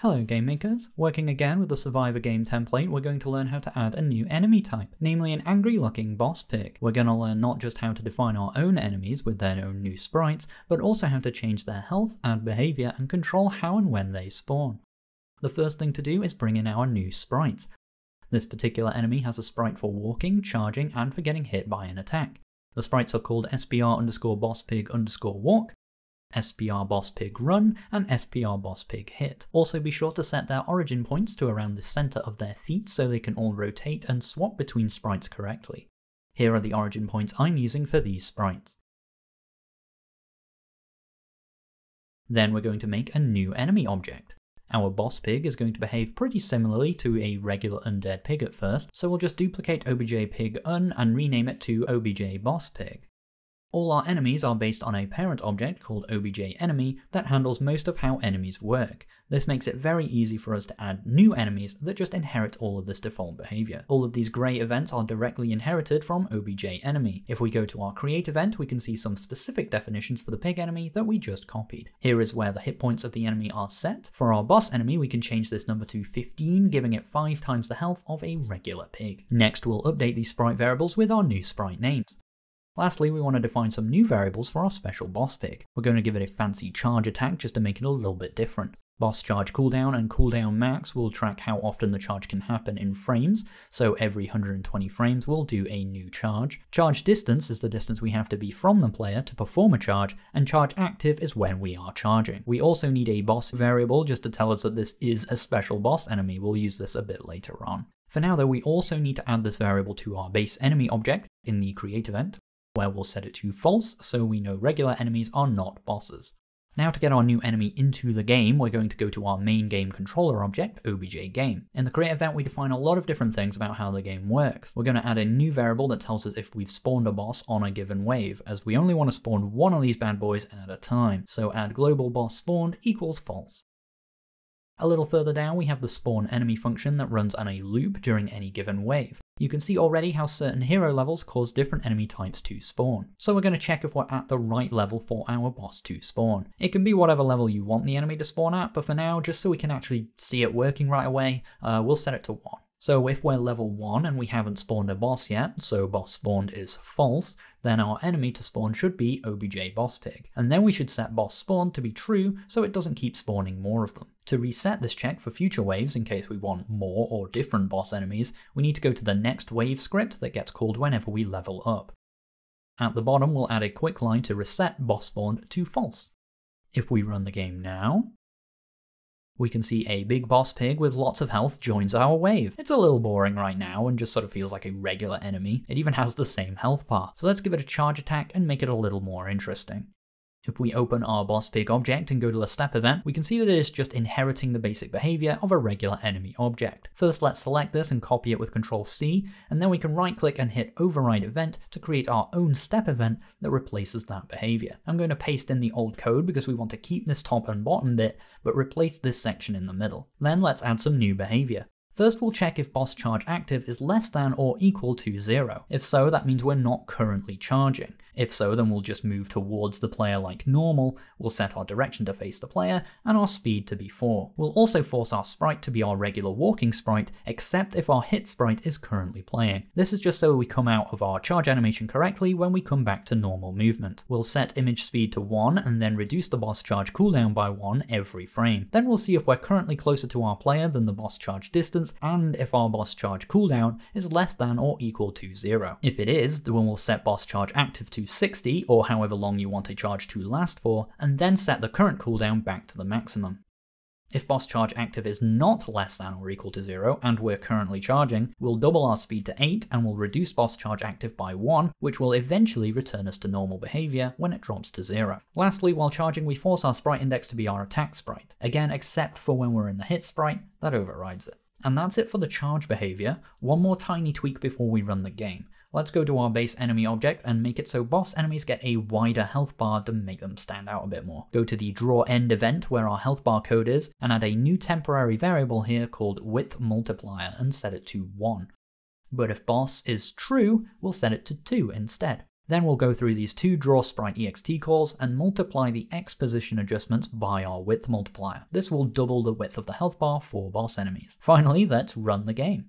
Hello game makers! Working again with the Survivor game template, we're going to learn how to add a new enemy type, namely an angry looking boss pig. We're going to learn not just how to define our own enemies with their own new sprites, but also how to change their health, add behavior, and control how and when they spawn. The first thing to do is bring in our new sprites. This particular enemy has a sprite for walking, charging, and for getting hit by an attack. The sprites are called SPR underscore boss pig underscore walk, SPR Boss Pig Run, and SPR Boss Pig Hit. Also be sure to set their origin points to around the center of their feet so they can all rotate and swap between sprites correctly. Here are the origin points I'm using for these sprites. Then we're going to make a new enemy object. Our boss pig is going to behave pretty similarly to a regular undead pig at first, so we'll just duplicate obj pig un and rename it to obj boss pig. All our enemies are based on a parent object called obj_enemy that handles most of how enemies work. This makes it very easy for us to add new enemies that just inherit all of this default behavior. All of these grey events are directly inherited from obj_enemy. If we go to our create event, we can see some specific definitions for the pig enemy that we just copied. Here is where the hit points of the enemy are set. For our boss enemy, we can change this number to 15, giving it 5 times the health of a regular pig. Next, we'll update these sprite variables with our new sprite names. Lastly, we want to define some new variables for our special boss pick. We're going to give it a fancy charge attack just to make it a little bit different. Boss charge cooldown and cooldown max will track how often the charge can happen in frames, so every 120 frames we'll do a new charge. Charge distance is the distance we have to be from the player to perform a charge, and charge active is when we are charging. We also need a boss variable just to tell us that this is a special boss enemy, we'll use this a bit later on. For now though, we also need to add this variable to our base enemy object in the create event, where we'll set it to false so we know regular enemies are not bosses. Now to get our new enemy into the game, we're going to go to our main game controller object, obj_game. In the create event, we define a lot of different things about how the game works. We're going to add a new variable that tells us if we've spawned a boss on a given wave, as we only want to spawn one of these bad boys at a time. So add global boss spawned equals false. A little further down, we have the spawn enemy function that runs on a loop during any given wave. You can see already how certain hero levels cause different enemy types to spawn. So we're going to check if we're at the right level for our boss to spawn. It can be whatever level you want the enemy to spawn at, but for now, just so we can actually see it working right away, uh, we'll set it to 1. So if we're level 1 and we haven't spawned a boss yet, so boss spawned is false, then our enemy to spawn should be obj boss pig. And then we should set boss spawn to be true so it doesn't keep spawning more of them. To reset this check for future waves in case we want more or different boss enemies, we need to go to the next wave script that gets called whenever we level up. At the bottom we'll add a quick line to reset boss spawn to false. If we run the game now, we can see a big boss pig with lots of health joins our wave. It's a little boring right now and just sort of feels like a regular enemy. It even has the same health bar. So let's give it a charge attack and make it a little more interesting. If we open our boss pig object and go to the step event, we can see that it is just inheriting the basic behavior of a regular enemy object. First, let's select this and copy it with Ctrl C, and then we can right click and hit override event to create our own step event that replaces that behavior. I'm going to paste in the old code because we want to keep this top and bottom bit, but replace this section in the middle. Then let's add some new behavior. First we'll check if boss charge active is less than or equal to 0. If so, that means we're not currently charging. If so, then we'll just move towards the player like normal, we'll set our direction to face the player, and our speed to be 4. We'll also force our sprite to be our regular walking sprite, except if our hit sprite is currently playing. This is just so we come out of our charge animation correctly when we come back to normal movement. We'll set image speed to 1 and then reduce the boss charge cooldown by 1 every frame. Then we'll see if we're currently closer to our player than the boss charge distance, and if our boss charge cooldown is less than or equal to 0. If it is, the we'll set boss charge active to 60 or however long you want a charge to last for, and then set the current cooldown back to the maximum. If boss charge active is not less than or equal to 0, and we're currently charging, we'll double our speed to 8 and we'll reduce boss charge active by 1, which will eventually return us to normal behavior when it drops to 0. Lastly, while charging we force our sprite index to be our attack sprite. Again, except for when we're in the hit sprite, that overrides it. And that's it for the charge behavior. One more tiny tweak before we run the game. Let's go to our base enemy object and make it so boss enemies get a wider health bar to make them stand out a bit more. Go to the draw end event where our health bar code is and add a new temporary variable here called width multiplier and set it to 1. But if boss is true, we'll set it to 2 instead. Then we'll go through these two draw sprite ext calls and multiply the X position adjustments by our width multiplier. This will double the width of the health bar for boss enemies. Finally, let's run the game.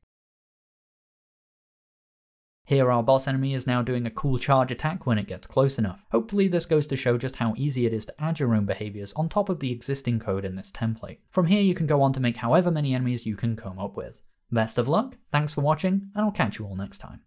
Here our boss enemy is now doing a cool charge attack when it gets close enough. Hopefully this goes to show just how easy it is to add your own behaviors on top of the existing code in this template. From here you can go on to make however many enemies you can come up with. Best of luck, thanks for watching, and I'll catch you all next time.